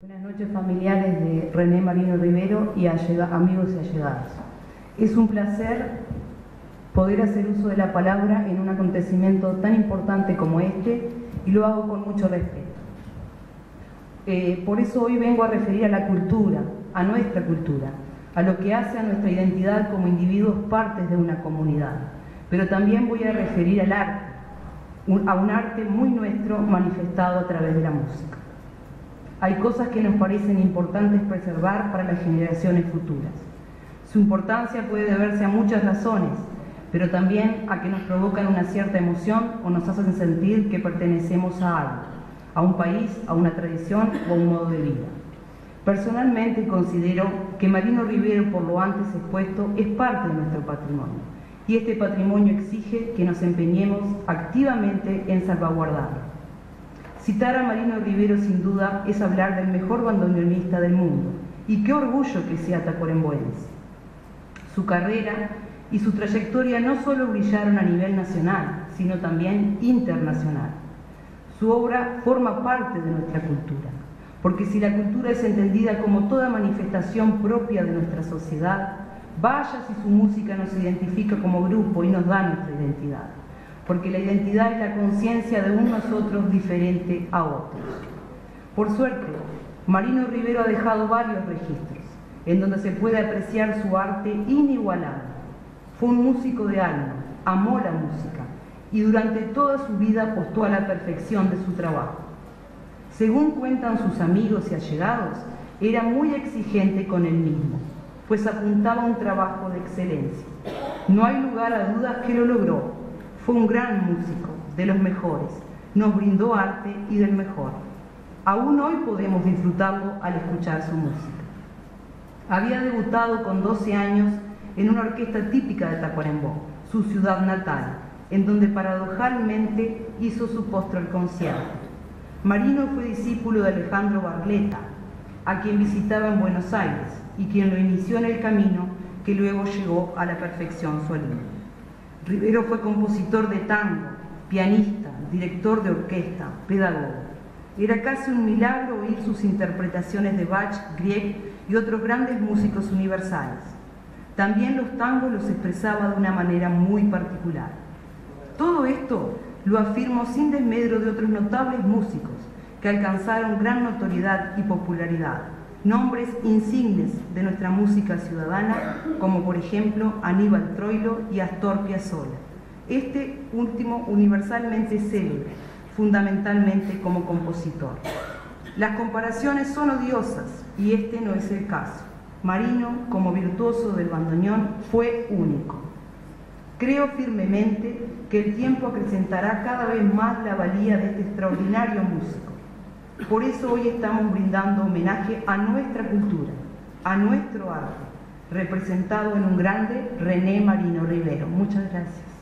Buenas noches familiares de René Marino Rivero y amigos y allegados. Es un placer poder hacer uso de la palabra en un acontecimiento tan importante como este y lo hago con mucho respeto. Eh, por eso hoy vengo a referir a la cultura, a nuestra cultura, a lo que hace a nuestra identidad como individuos partes de una comunidad. Pero también voy a referir al arte, a un arte muy nuestro manifestado a través de la música. Hay cosas que nos parecen importantes preservar para las generaciones futuras. Su importancia puede deberse a muchas razones, pero también a que nos provocan una cierta emoción o nos hacen sentir que pertenecemos a algo, a un país, a una tradición o a un modo de vida. Personalmente considero que Marino Rivero, por lo antes expuesto, es parte de nuestro patrimonio y este patrimonio exige que nos empeñemos activamente en salvaguardarlo. Citar a Marino Rivero sin duda es hablar del mejor bandoneonista del mundo y qué orgullo que sea tacuarembóense. Su carrera y su trayectoria no solo brillaron a nivel nacional, sino también internacional. Su obra forma parte de nuestra cultura, porque si la cultura es entendida como toda manifestación propia de nuestra sociedad, vaya si su música nos identifica como grupo y nos da nuestra identidad porque la identidad es la conciencia de un nosotros diferente a otros. Por suerte, Marino Rivero ha dejado varios registros en donde se puede apreciar su arte inigualable. Fue un músico de alma, amó la música y durante toda su vida apostó a la perfección de su trabajo. Según cuentan sus amigos y allegados, era muy exigente con él mismo, pues apuntaba a un trabajo de excelencia. No hay lugar a dudas que lo logró, fue un gran músico, de los mejores. Nos brindó arte y del mejor. Aún hoy podemos disfrutarlo al escuchar su música. Había debutado con 12 años en una orquesta típica de Tacuarembó, su ciudad natal, en donde paradojalmente hizo su postre concierto. Marino fue discípulo de Alejandro Barleta, a quien visitaba en Buenos Aires y quien lo inició en el camino que luego llegó a la perfección solina. Rivero fue compositor de tango, pianista, director de orquesta, pedagogo. Era casi un milagro oír sus interpretaciones de Bach, Grieg y otros grandes músicos universales. También los tangos los expresaba de una manera muy particular. Todo esto lo afirmo sin desmedro de otros notables músicos que alcanzaron gran notoriedad y popularidad, nombres insignes de nuestra música ciudadana, como por ejemplo Aníbal Troilo y Astor Piazzolla. Este último universalmente célebre, fundamentalmente como compositor. Las comparaciones son odiosas y este no es el caso. Marino, como virtuoso del bandoneón, fue único. Creo firmemente que el tiempo acrecentará cada vez más la valía de este extraordinario músico por eso hoy estamos brindando homenaje a nuestra cultura, a nuestro arte, representado en un grande René Marino Rivero. Muchas gracias.